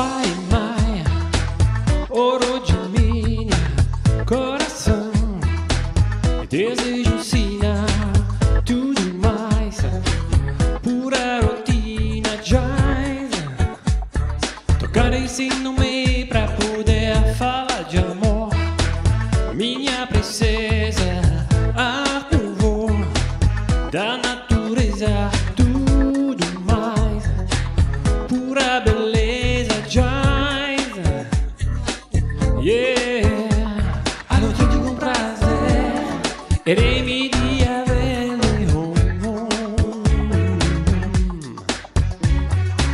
Pai Maia, ouro de minha coração. Desejo um sinal, tudo mais. Pura rotina, jazz. tocar sim no meio pra poder falar de amor. Minha princesa, a ah, da natureza.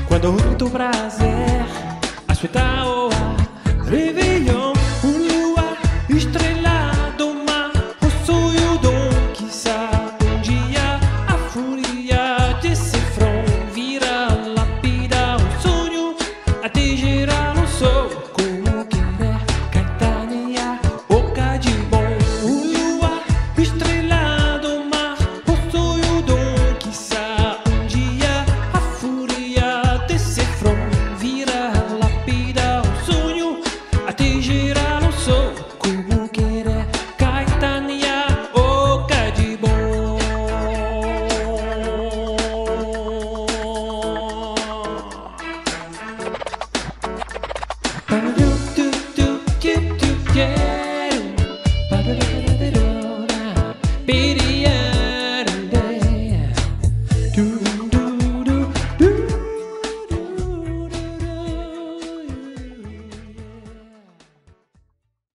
Quando tutto prazer, aspettavo a Réveillon, un Ba-do-do-do-do-do-do